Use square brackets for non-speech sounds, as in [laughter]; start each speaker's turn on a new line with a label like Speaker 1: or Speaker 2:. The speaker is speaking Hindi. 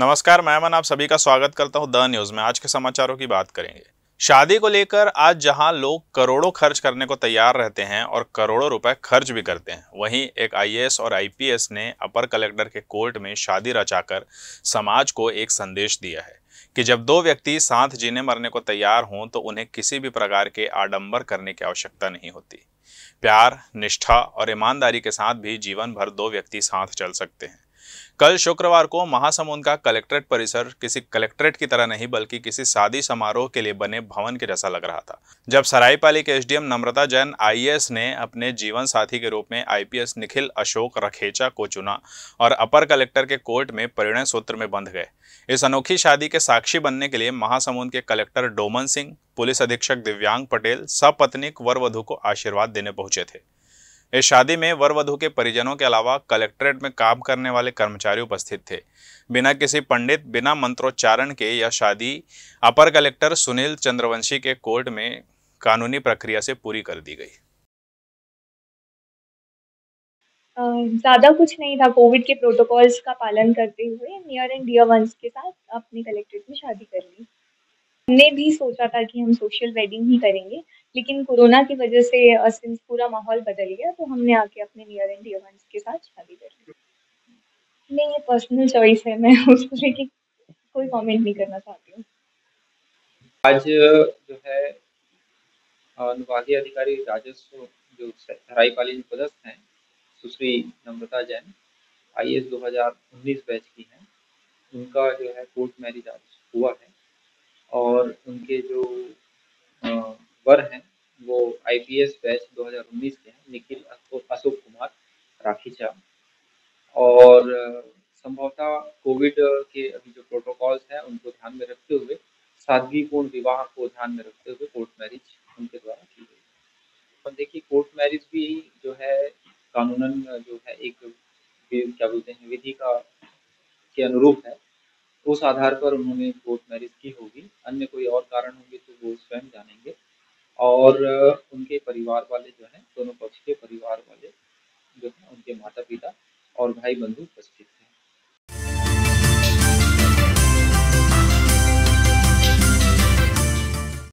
Speaker 1: नमस्कार, मैं मन आप सभी का स्वागत करता हूँ द न्यूज़ में। आज के समाचारों की बात करेंगे। शादी को लेकर आज जहाँ लोग करोड़ों खर्च करने को तैयार रहते हैं और करोड़ों रुपए खर्च भी करते हैं, वहीं एक आईएएस और आईपीएस ने अपर कलेक्टर के कोर्ट में शादी रचाकर समाज को एक संदेश दिया है कि जब दो व्यक्ति साथ जीने मरने को तैयार हों तो उन्हें किसी भी प्रकार के आडंबर करने की आवश्यकता नहीं होती। प्यार, निष्ठा और ईमानदारी के साथ भी जीवन भर दो व्यक्ति साथ चल सकते हैं। कल शुक्रवार को महासमुंद का कलेक्ट्रेट परिसर किसी कलेक्ट्रेट की तरह नहीं, बल्कि किसी शादी समारोह के लिए बने भवन के जैसा लग रहा था। जब सरायपाली के एसडीएम नम्रता जैन आईएएस ने अपने जीवन साथी के रूप में आईपीएस निखिल अशोक रखेचा को चुना और अपर कलेक्टर के कोर्ट में परिणय सूत्र में बंध गए। इस अनोखी शादी के साक्षी बनने के लिए महासमुंद के कलेक्टर डोमन सिंह, पुलिस अधीक्षक दिव्यांग पटेल, सपत्निक वर वधु को आशीर्वाद देने पहुँचे थे। इस शादी में वर वधु के परिजनों के अलावा कलेक्ट्रेट में काम करने वाले कर्मचारी उपस्थित थे। बिना किसी पंडित, बिना मंत्रोच्चारण के यह शादी अपर कलेक्टर सुनील चंद्रवंशी के कोर्ट में कानूनी प्रक्रिया से पूरी कर दी गई।
Speaker 2: ज़्यादा कुछ नहीं था। कोविड के प्रोटोकॉल्स का पालन करते हुए नियर एंड डियर वंस के साथ अपनी कलेक्ट्रेट में शादी कर ली। हमने भी सोचा था कि हम सोशल वेडिंग ही करेंगे, लेकिन कोरोना की वजह से पूरा माहौल बदल गया तो हमने आके अपने नियर एंड डियर के साथ शादी कर ली। नहीं, ये पर्सनल चॉइस है, मैं [laughs] उसको लेके कोई कमेंट नहीं करना चाहती हूँ।
Speaker 3: आज जो है अनुभागीय अधिकारी राजस्व जो सराईपाली में पदस्थ हैं, सुश्री नम्रता जैन, आई एस दो हज़ार उन्नीस बैच की हैं। उनका जो है कोर्ट मैरिज आज हुआ है। और उनके जो वर हैं, वो आईपीएस बैच 2019 के हैं, निखिल अशोक कुमार, राखी राखीचा और संभवतः कोविड के अभी जो प्रोटोकॉल्स हैं, उनको ध्यान में रखते हुए सादगीपूर्ण विवाह को ध्यान में रखते हुए कोर्ट मैरिज उनके द्वारा की गई और देखिए, कोर्ट मैरिज भी जो है, कानूनन जो है, एक, क्या बोलते हैं, विधि का, के अनुरूप है। उस आधार पर उन्होंने कोर्ट मैरिज की होगी। अन्य कोई और कारण होंगे तो वो स्वयं जानेंगे। और उनके परिवार वाले जो हैं, दोनों पक्ष के परिवार वाले जो हैं, उनके माता पिता और भाई बंधु उपस्थित